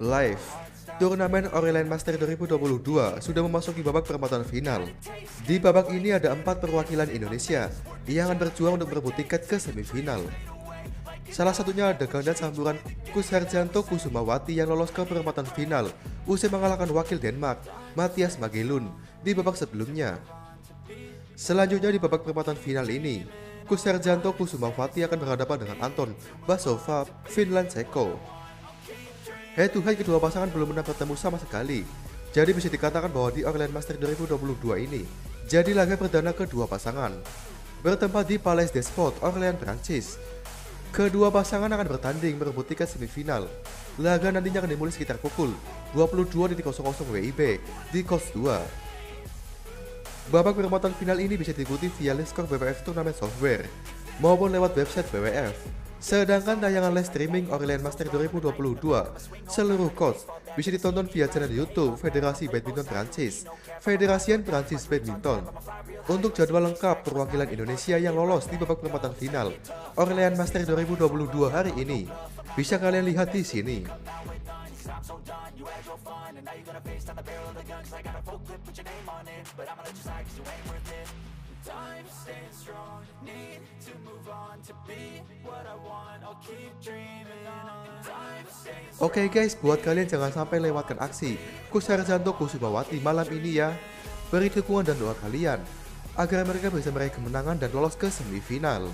Life turnamen Orient Master 2022 sudah memasuki babak perempatan final. Di babak ini ada empat perwakilan Indonesia yang akan berjuang untuk berebut tiket ke semifinal. Salah satunya ada ganda campuran Kus Harjanto Kusumawati yang lolos ke perempatan final usai mengalahkan wakil Denmark, Matthias Magelun, di babak sebelumnya. Selanjutnya di babak perempatan final ini, Kus Harjanto Kusumawati akan berhadapan dengan Anton Basova, Finland Ceko. Head to head kedua pasangan belum pernah bertemu sama sekali. Jadi bisa dikatakan bahwa di Orient Master 2022 ini jadi laga perdana kedua pasangan. Bertempat di Palais des Sports, Orléans, Prancis. Kedua pasangan akan bertanding merebut tiket semifinal. Laga nantinya akan dimulai sekitar pukul 22.00 WIB di KOS 2. Babak perempatan final ini bisa diikuti via live score BWF Turnamen Software maupun lewat website BWF. Sedangkan tayangan live streaming Orient Master 2022 seluruh coach bisa ditonton via channel YouTube Federasi Badminton Prancis, Federasian Prancis Badminton. Untuk jadwal lengkap perwakilan Indonesia yang lolos di babak perempatan final Orient Master 2022 hari ini, bisa kalian lihat di sini. Time to move on To be what I want, I'll keep dreaming on Oke guys, buat kalian jangan sampai lewatkan aksi Kus Harjanto Kusumawati malam ini ya. Beri dukungan dan doa kalian agar mereka bisa meraih kemenangan dan lolos ke semifinal.